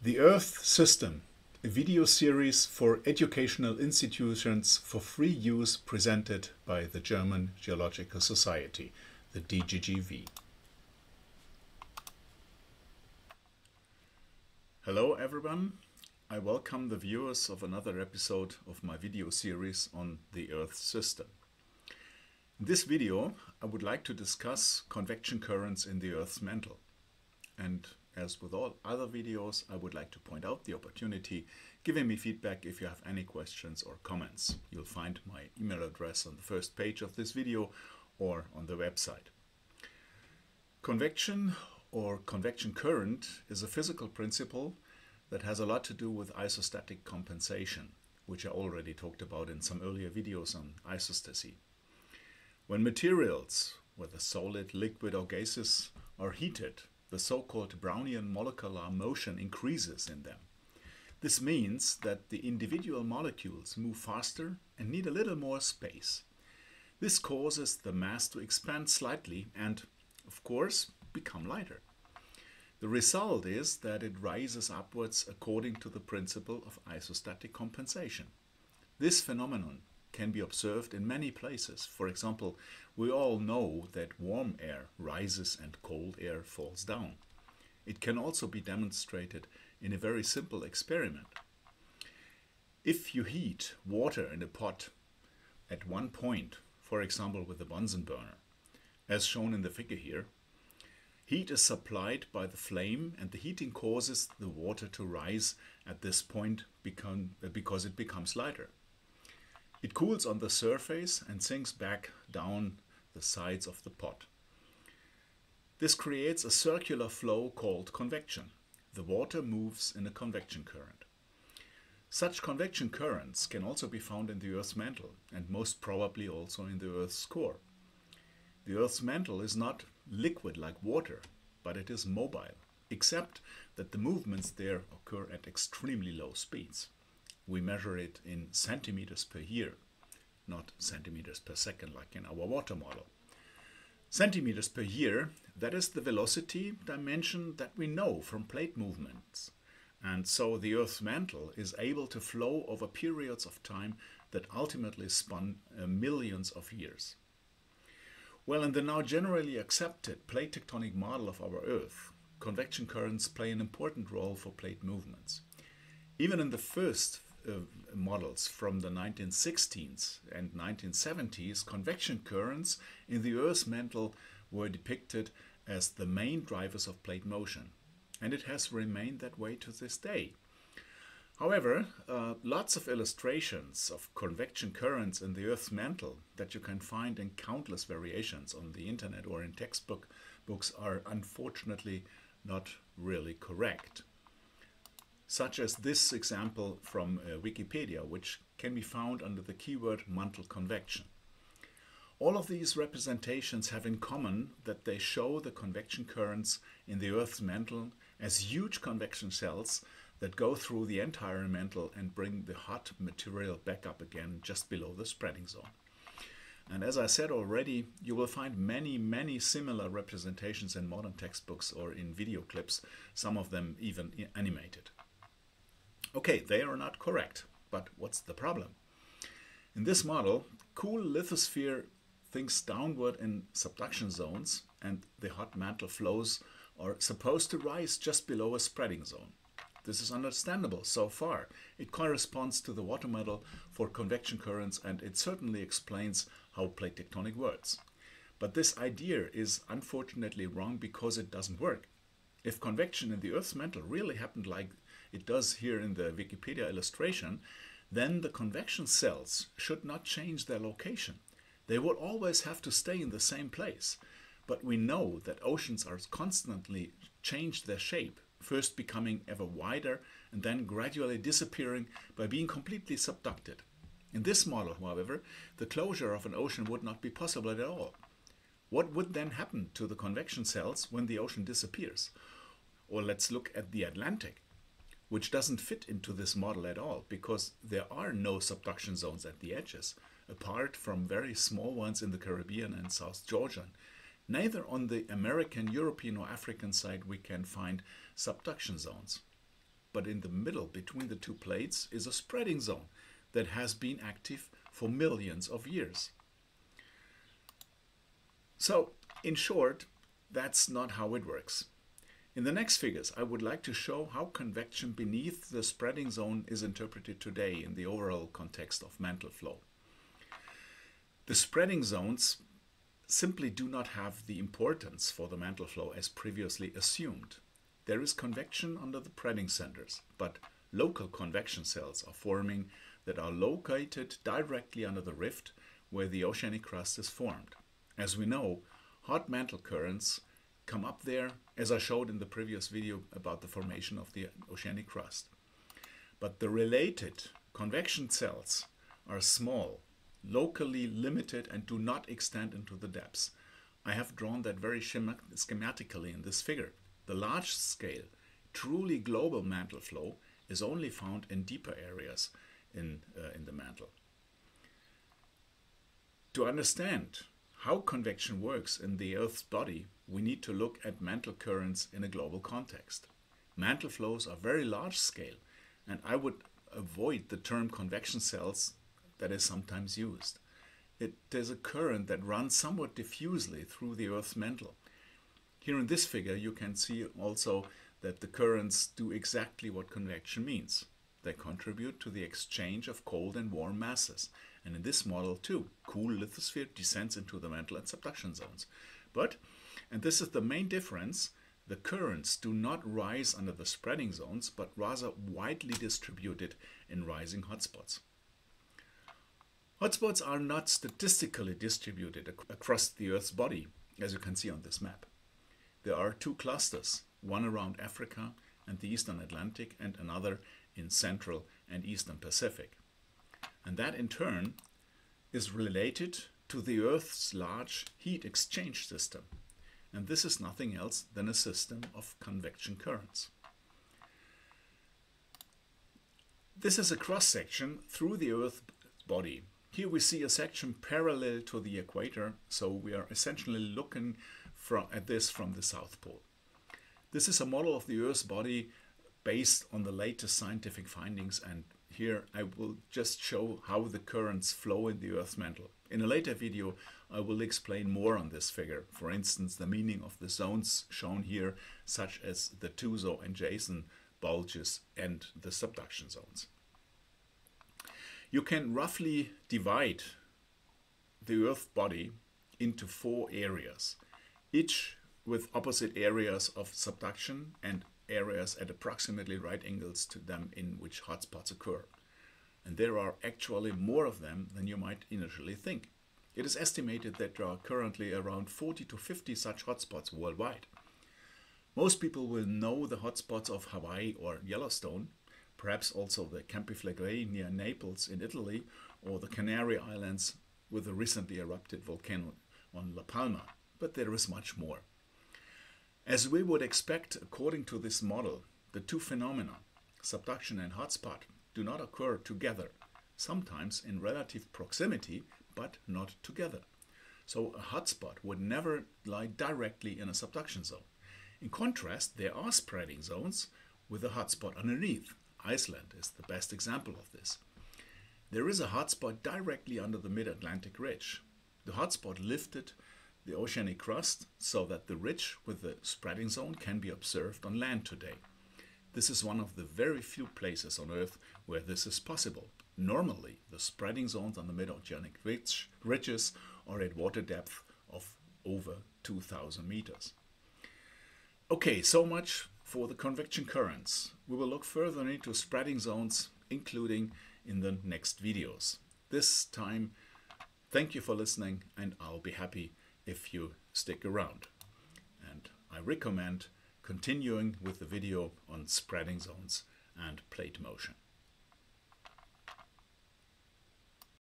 The Earth System, a video series for educational institutions for free use presented by the German Geological Society, the DGGV. Hello everyone, I welcome the viewers of another episode of my video series on the Earth System. In this video, I would like to discuss convection currents in the Earth's mantle. And as with all other videos, I would like to point out the opportunity giving me feedback if you have any questions or comments. You'll find my email address on the first page of this video or on the website. Convection or convection current is a physical principle that has a lot to do with isostatic compensation, which I already talked about in some earlier videos on isostasy. When materials, whether solid, liquid or gaseous, are heated, the so-called Brownian molecular motion increases in them. This means that the individual molecules move faster and need a little more space. This causes the mass to expand slightly and, of course, become lighter. The result is that it rises upwards according to the principle of isostatic compensation. This phenomenon can be observed in many places. For example, we all know that warm air rises and cold air falls down. It can also be demonstrated in a very simple experiment. If you heat water in a pot at one point, for example with a Bunsen burner, as shown in the figure here, heat is supplied by the flame and the heating causes the water to rise at this point because it becomes lighter. It cools on the surface and sinks back down the sides of the pot. This creates a circular flow called convection. The water moves in a convection current. Such convection currents can also be found in the Earth's mantle and most probably also in the Earth's core. The Earth's mantle is not liquid like water, but it is mobile, except that the movements there occur at extremely low speeds we measure it in centimeters per year, not centimeters per second like in our water model. Centimeters per year, that is the velocity dimension that we know from plate movements. And so the Earth's mantle is able to flow over periods of time that ultimately span uh, millions of years. Well, in the now generally accepted plate tectonic model of our Earth, convection currents play an important role for plate movements. Even in the first uh, models from the 1960s and 1970s, convection currents in the Earth's mantle were depicted as the main drivers of plate motion. And it has remained that way to this day. However, uh, lots of illustrations of convection currents in the Earth's mantle that you can find in countless variations on the internet or in textbook books are unfortunately not really correct such as this example from uh, Wikipedia, which can be found under the keyword mantle convection. All of these representations have in common that they show the convection currents in the Earth's mantle as huge convection cells that go through the entire mantle and bring the hot material back up again just below the spreading zone. And as I said already, you will find many, many similar representations in modern textbooks or in video clips, some of them even animated. Okay, they are not correct, but what's the problem? In this model, cool lithosphere thinks downward in subduction zones and the hot mantle flows are supposed to rise just below a spreading zone. This is understandable so far. It corresponds to the water model for convection currents and it certainly explains how plate tectonic works. But this idea is unfortunately wrong because it doesn't work. If convection in the Earth's mantle really happened like it does here in the Wikipedia illustration, then the convection cells should not change their location. They will always have to stay in the same place. But we know that oceans are constantly change their shape, first becoming ever wider and then gradually disappearing by being completely subducted. In this model, however, the closure of an ocean would not be possible at all. What would then happen to the convection cells when the ocean disappears? Or let's look at the Atlantic which doesn't fit into this model at all because there are no subduction zones at the edges, apart from very small ones in the Caribbean and South Georgia. Neither on the American, European or African side we can find subduction zones. but in the middle between the two plates is a spreading zone that has been active for millions of years. So, in short, that's not how it works. In the next figures, I would like to show how convection beneath the spreading zone is interpreted today in the overall context of mantle flow. The spreading zones simply do not have the importance for the mantle flow as previously assumed. There is convection under the spreading centers, but local convection cells are forming that are located directly under the rift where the oceanic crust is formed. As we know, hot mantle currents come up there, as I showed in the previous video about the formation of the oceanic crust. But the related convection cells are small, locally limited and do not extend into the depths. I have drawn that very schematically in this figure. The large scale, truly global mantle flow is only found in deeper areas in, uh, in the mantle. To understand how convection works in the Earth's body, we need to look at mantle currents in a global context. Mantle flows are very large scale, and I would avoid the term convection cells that is sometimes used. It is a current that runs somewhat diffusely through the Earth's mantle. Here in this figure you can see also that the currents do exactly what convection means. They contribute to the exchange of cold and warm masses. And in this model too, cool lithosphere descends into the mantle and subduction zones. But, and this is the main difference, the currents do not rise under the spreading zones, but rather widely distributed in rising hotspots. Hotspots are not statistically distributed ac across the Earth's body, as you can see on this map. There are two clusters, one around Africa and the Eastern Atlantic and another in Central and Eastern Pacific. And that in turn is related to the Earth's large heat exchange system. And this is nothing else than a system of convection currents. This is a cross-section through the Earth's body. Here we see a section parallel to the equator, so we are essentially looking from, at this from the South Pole. This is a model of the Earth's body based on the latest scientific findings and here I will just show how the currents flow in the Earth's mantle. In a later video I will explain more on this figure, for instance the meaning of the zones shown here such as the Tuzo and Jason bulges and the subduction zones. You can roughly divide the Earth body into four areas, each with opposite areas of subduction and areas at approximately right angles to them in which hotspots occur. And there are actually more of them than you might initially think. It is estimated that there are currently around 40 to 50 such hotspots worldwide. Most people will know the hotspots of Hawaii or Yellowstone, perhaps also the Campi Flegrei near Naples in Italy, or the Canary Islands with the recently erupted volcano on La Palma, but there is much more. As we would expect according to this model, the two phenomena, subduction and hotspot, do not occur together, sometimes in relative proximity, but not together. So a hotspot would never lie directly in a subduction zone. In contrast, there are spreading zones with a hotspot underneath. Iceland is the best example of this. There is a hotspot directly under the mid-Atlantic ridge. The hotspot lifted the oceanic crust so that the ridge with the spreading zone can be observed on land today. This is one of the very few places on Earth where this is possible. Normally, the spreading zones on the mid-oceanic ridge, ridges are at water depth of over 2000 meters. Okay, so much for the convection currents. We will look further into spreading zones, including in the next videos. This time, thank you for listening and I'll be happy if you stick around. And I recommend continuing with the video on spreading zones and plate motion.